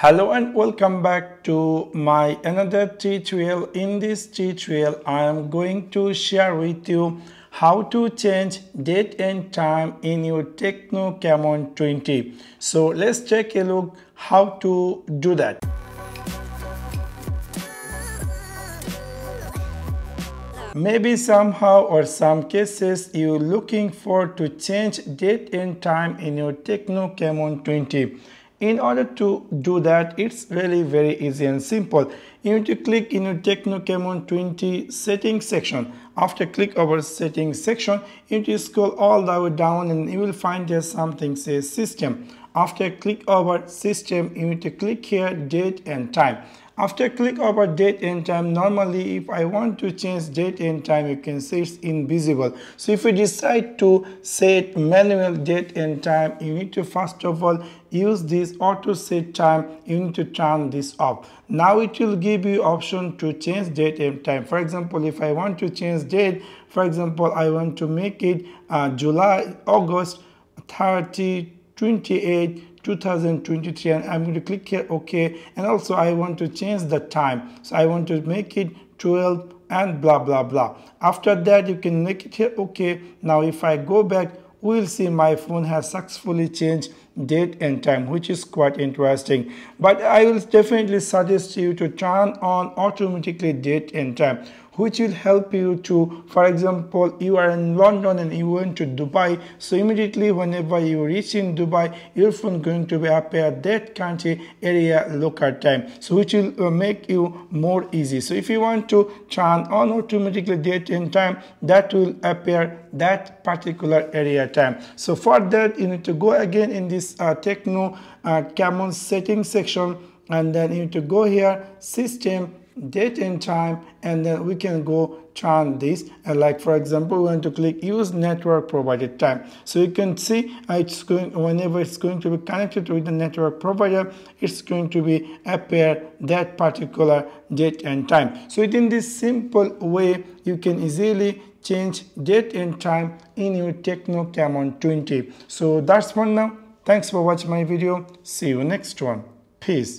Hello and welcome back to my another tutorial. In this tutorial, I am going to share with you how to change date and time in your Tecno Camon 20. So let's take a look how to do that. Maybe somehow or some cases you're looking for to change date and time in your Tecno Camon 20 in order to do that it's really very easy and simple. You need to click in your Tecno Camon 20 settings section. After click over settings section you need to scroll all the way down and you will find there something says system. After click over system you need to click here date and time after click over date and time, normally if I want to change date and time, you can say it's invisible. So if you decide to set manual date and time, you need to first of all use this auto set time, you need to turn this off. Now it will give you option to change date and time. For example, if I want to change date, for example, I want to make it uh, July, August 30, 28, 2023 and I'm going to click here OK and also I want to change the time. So I want to make it 12 and blah blah blah. After that you can make it here OK now if I go back we'll see my phone has successfully changed date and time which is quite interesting. But i will definitely suggest you to turn on automatically date and time which will help you to for example you are in london and you went to dubai so immediately whenever you reach in dubai your phone going to be appear that country area local time. So which will uh, make you more easy. So if you want to turn on automatically date and time that will appear that particular area time. So for that you need to go again in this uh, Tecno uh, Camon settings section and then you need to go here system date and time and then we can go turn this. And like for example we want to click use network provided time. So you can see uh, it's going whenever it's going to be connected with the network provider it's going to be appear that particular date and time. So within this simple way you can easily change date and time in your Tecno Camon 20 so that's for now. Thanks for watching my video. See you next one. Peace